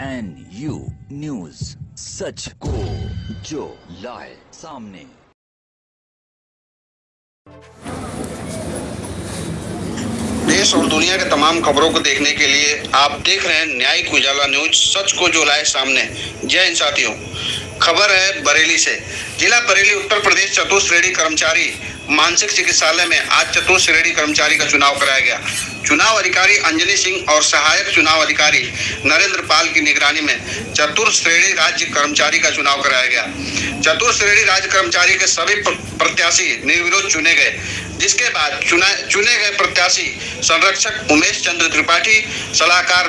N you news, सच को जो लाए सामने। देश और दुनिया के तमाम खबरों को देखने के लिए आप देख रहे हैं न्यायिक उजाला न्यूज़, सच को जो लाए सामने। जय हिंद साथियों। खबर है बरेली से। जिला बरेली, उत्तर प्रदेश चतुश्रेणी कर्मचारी मानसिक चिकित्सालय में आज चतुर्थ श्रेणी कर्मचारी का चुनाव कराया गया। चुनाव अधिकारी अंजलि सिंह और सहायक चुनाव अधिकारी नरेंद्र पाल की निगरानी में चतुर्श्रेणी राज्य कर्मचारी का चुनाव कराया गया। चतुर्श्रेणी राज्य कर्मचारी के सभी प्रत्याशी निर्विरोध चुने गए, जिसके बाद चुना, चुने गए प्रत्याशी संरक्षक उमेश चंद्र त्रिपाठी, सलाहकार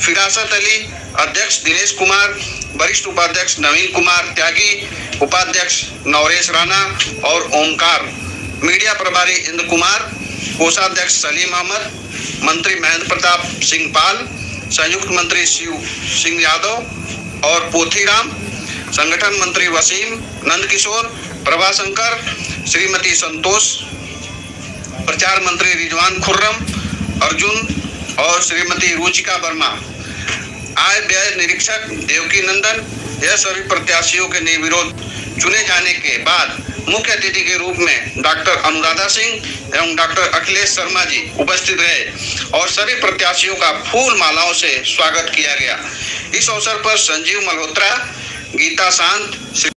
फिरासत अली, अध्यक्ष दिनेश कुमार, वरिष्ठ उपाध्यक्ष नवीन कुमार त्यागी, उपाध्यक्ष नवरेश राणा और ओमकार मीडिया प्रभारी इंद्र कुमार, कोषाध्यक्ष सलीम अहमद, मंत्री महेंद्र प्रताप सिंह पाल, संयुक्त मंत्री शिव सिंह यादव और पोथीराम, संगठन मंत्री वसीम नंदकिशोर प्रभाशंकर श्रीमती संतोष, प्रचार मंत्री रिजवान खुर्रम, अर्जुन और श्रीमती रुचिका वर्मा। आय व्यय निरीक्षक देवकी नंदन, यह सभी प्रत्याशियों के निर्विरोध चुने जाने के बाद मुख्य अतिथि के रूप में डॉक्टर अनुराधा सिंह एवं डॉक्टर अखिलेश शर्मा जी उपस्थित रहे और सभी प्रत्याशियों का फूल मालाओं से स्वागत किया गया। इस अवसर पर संजीव मल्होत्रा, गीता शांत